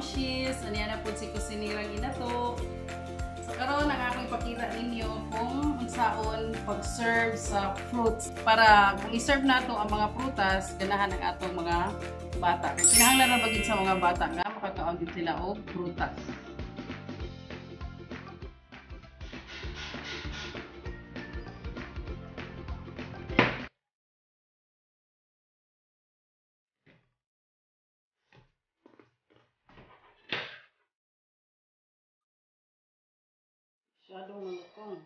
kamamshis, aniya na po si kusinirang inato. So, karon ang akong ipakita ninyo kung unsaon pag-serve sa fruits. Para kung i-serve nato ang mga prutas, ganahan ang atong mga bata. Kinahanglan na bagid sa mga bata nga makakaon din sila og prutas. Shadow ng lukong.